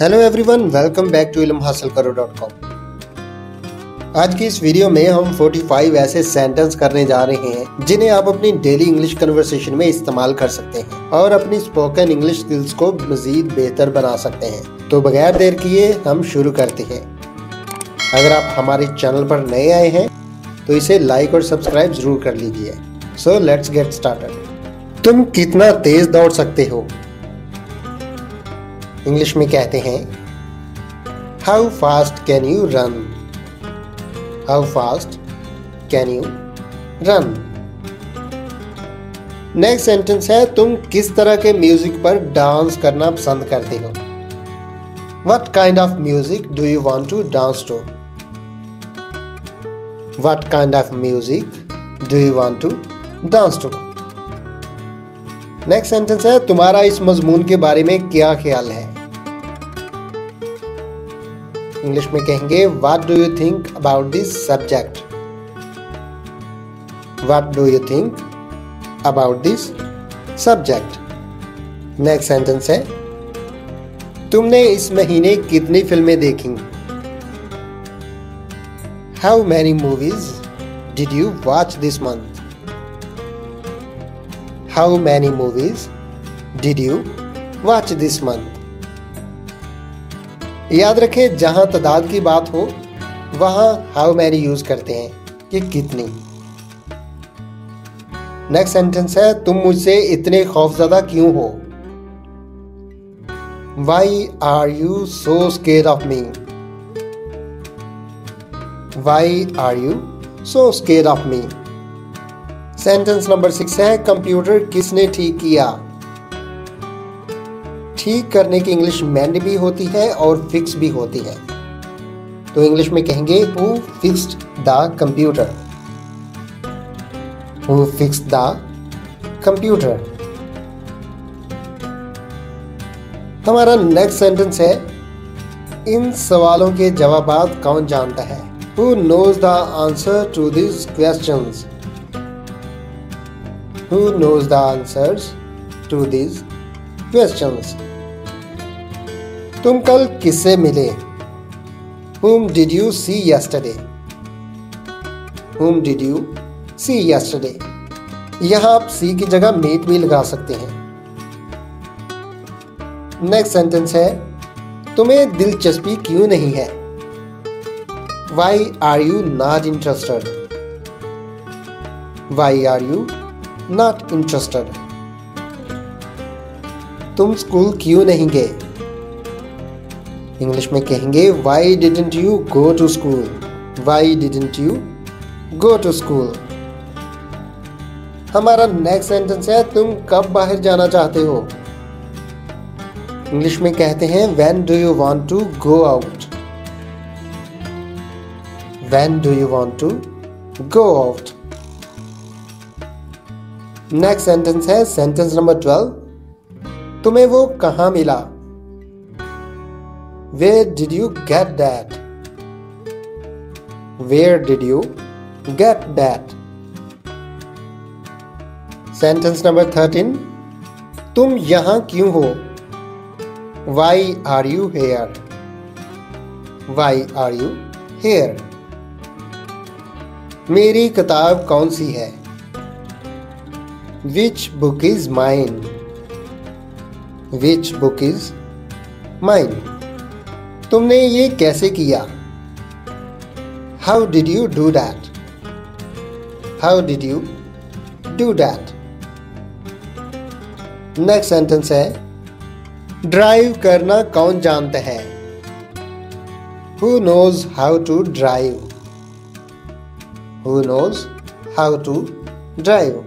Hello everyone welcome back to इलम हासिल करो डॉट कॉम आज की इस वीडियो में हम 45 ऐसे सेंटेंस करने जा रहे हैं, जिन्हें आप अपनी डेली इंग्लिश कन्वर्सेशन में इस्तेमाल कर सकते हैं और अपनी स्पोकन इंग्लिश स्किल्स को मजीद बेहतर बना सकते हैं। तो बगैर देर किए, हम शुरू करते हैं। अगर आप हमारे चैनल पर नए आए हैं तो इसे लाइक और सब्सक्राइब ज़रूर कर लीजिए। सो लेट्स गेट स्टार्टेड तुम कितना तेज दौड़ सकते हो? इंग्लिश में कहते हैं how fast can you run how fast can you run next sentence है, तुम किस तरह के म्यूज़िक पर डांस करना पसंद करते हो? What kind of music do you want to dance to what kind of music do you want to dance to next sentence है, तुम्हारा इस मजमून के बारे में क्या ख्याल है? इंग्लिश में कहेंगे what do you think about this subject what do you think about this subject next sentence है, तुमने इस महीने कितनी फ़िल्में देखी? How many movies did you watch this month how many movies did you watch this month याद रखें, जहाँ तादाद की बात हो, वहाँ हाउ मैनी यूज़ करते हैं, कि कितनी। नेक्स्ट सेंटेंस है, तुम मुझसे इतने खौफजदा क्यों हो? Why are you so scare of me why are you so scare of me sentence number six है कंप्यूटर किसने ठीक किया? ठीक करने की इंग्लिश मैंड भी होती है और फिक्स भी होती है। तो इंग्लिश में कहेंगे who fixed the computer who fix the computer हमारा नेक्स्ट सेंटेंस है, इन सवालों के जवाब कौन जानता है? Who knows the answer to this question who knows the answers to this questions तुम कल किससे मिले? Whom did you see yesterday? Whom did you see yesterday? यहाँ आप सी की जगह मेट भी लगा सकते हैं। नेक्स्ट सेंटेंस है, तुम्हें दिलचस्पी क्यों नहीं है? Why are you not interested why are you not interested तुम स्कूल क्यों नहीं गए? इंग्लिश में कहेंगे why didn't you go to school why didn't you go to school हमारा नेक्स्ट सेंटेंस है, तुम कब बाहर जाना चाहते हो? इंग्लिश में कहते हैं when do you want to go out when do you want to go out next sentence है सेंटेंस नंबर ट्वेल्व तुम्हें वो कहाँ मिला? Where did you get that? Where did you get that? Sentence number 13 तुम यहाँ क्यों हो Why are you here? Why are you here? मेरी किताब कौन सी है Which book is mine? Which book is mine? तुमने ये कैसे किया? How did you do that how did you do that next sentence है ड्राइव करना कौन जानता है? Who knows how to drive who knows how to drive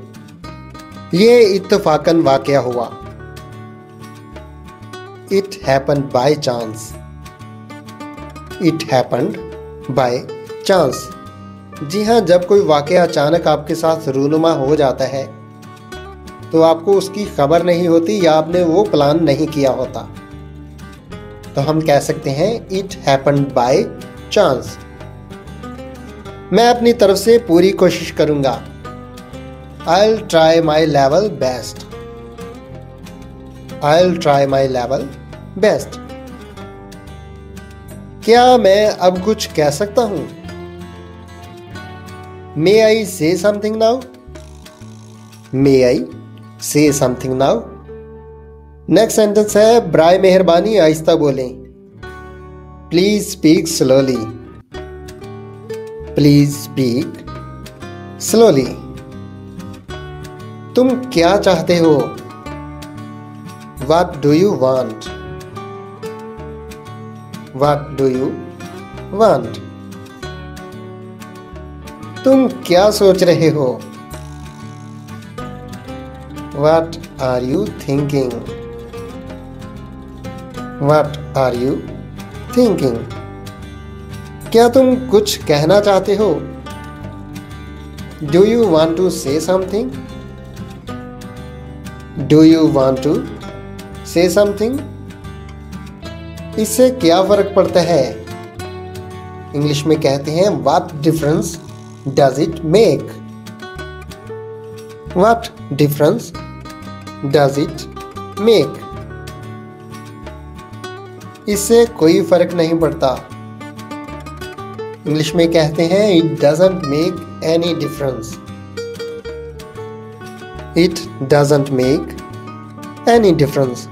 ये इत्तफाकन वाकया हुआ। It happen by chance it happened by chance जी हाँ जब कोई वाक़ अचानक आपके साथ रूनुमा हो जाता है तो आपको उसकी खबर नहीं होती या आपने वो प्लान नहीं किया होता। तो हम कह सकते हैं इट हैपन्ड बाय चांस मैं अपनी तरफ़ से पूरी कोशिश करूँगा। I try my level best I try my level best क्या मैं अब कुछ कह सकता हूँ? मे आई से समथिंग नाउ मे आई से समथिंग नाउ नेक्स्ट सेंटेंस है, ब्राय मेहरबानी, आहिस्ता बोलें। Please speak slowly please speak slowly तुम क्या चाहते हो? What do you want what do you want तुम क्या सोच रहे हो? What are you thinking what are you thinking क्या तुम कुछ कहना चाहते हो? Do you want to say something do you want to say something इससे क्या फ़र्क पड़ता है? इंग्लिश में कहते हैं what difference does it make what difference does it make इससे कोई फ़र्क नहीं पड़ता। इंग्लिश में कहते हैं it doesn't make any difference it doesn't make any difference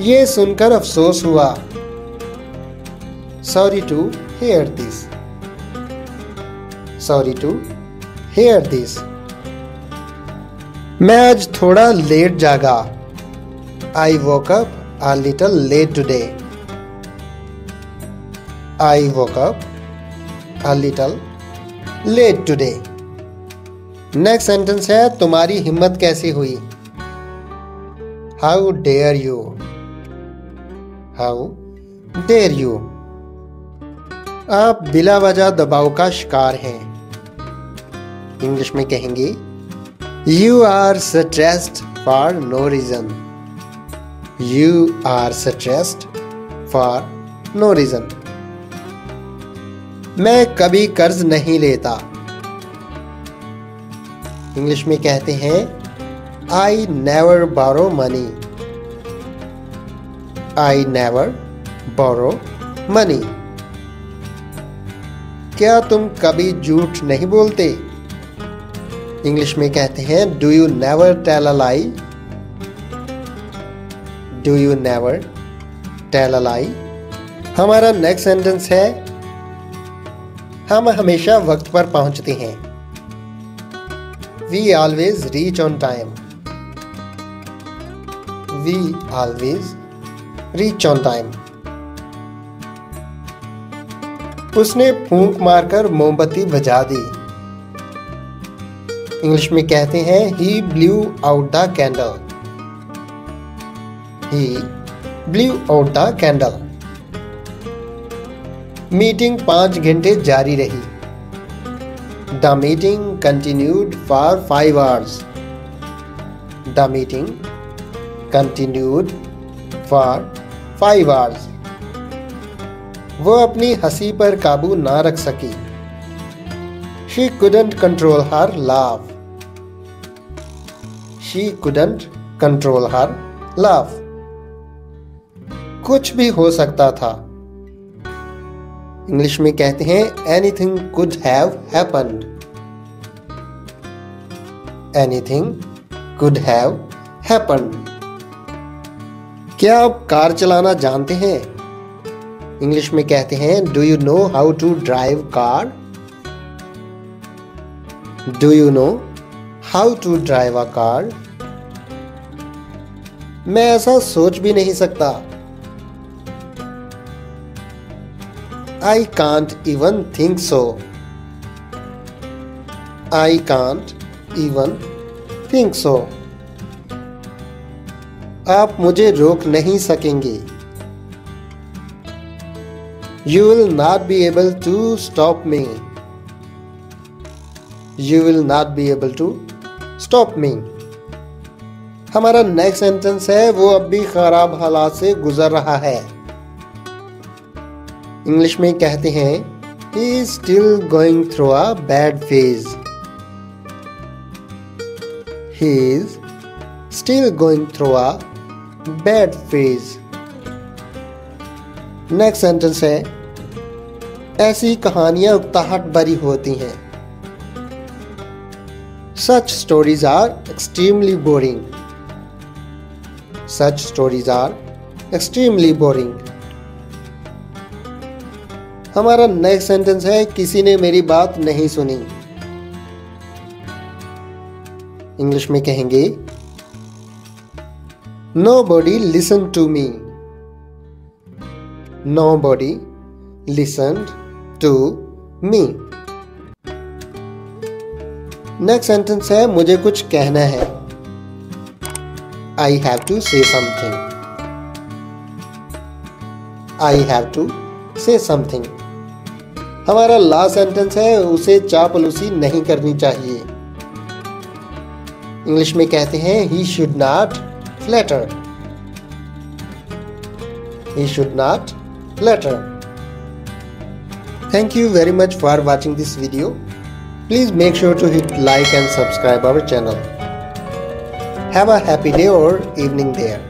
ये सुनकर अफसोस हुआ। Sorry to hear this sorry to hear this मैं आज थोड़ा लेट जागा। I woke up a little late today. I woke up a little late today. Next sentence है, तुम्हारी हिम्मत कैसी हुई? How dare you how dare you. आप बिला वजह दबाव का शिकार हैं। इंग्लिश में कहेंगे you are stressed for no reason You are stressed for no reason मैं कभी कर्ज नहीं लेता। इंग्लिश में कहते हैं I never borrow money I never borrow money क्या तुम कभी झूठ नहीं बोलते? इंग्लिश में कहते हैं do you never tell a lie do you never tell a lie हमारा नेक्स्ट सेंटेंस है, हम हमेशा वक्त पर पहुँचते हैं। We always reach on time we always reach on time उसने फूंक मारकर मोमबत्ती बजा दी। इंग्लिश में कहते हैं he blew out the candle he blew out the candle meeting पाँच घंटे जारी रही। The meeting continued for five hours the meeting continued for five hours वो अपनी हँसी पर काबू ना रख सकी। She couldn't control her laugh she couldn't control her laugh कुछ भी हो सकता था। इंग्लिश में कहते हैं anything could have happened anything could have happened क्या आप कार चलाना जानते हैं इंग्लिश में कहते हैं do you know how to drive car do you know how to drive a car मैं ऐसा सोच भी नहीं सकता I can't even think so. I can't even think so. आप मुझे रोक नहीं सकेंगे You will not be able to stop me. You will not be able to stop me. हमारा नेक्स्ट सेंटेंस है, वो अब भी खराब हालात से गुजर रहा है इंग्लिश में कहते हैं he still going through a bad phase he is still going through a bad phase next sentence है, ऐसी कहानियाँ उकताहट भरी होती हैं। Such stories are extremely boring such stories are extremely boring हमारा नेक्स्ट सेंटेंस है, किसी ने मेरी बात नहीं सुनी। इंग्लिश में कहेंगे listen to me nobody listen to me next sentence है, मुझे कुछ कहना है। I have to say something I have to say something हमारा लास्ट सेंटेंस है, उसे चापलूसी नहीं करनी चाहिए। इंग्लिश में कहते हैं he should not Letter. He should not Letter. Thank you very much for watching this video. Please make sure to hit like and subscribe our channel. Have a happy day or evening there.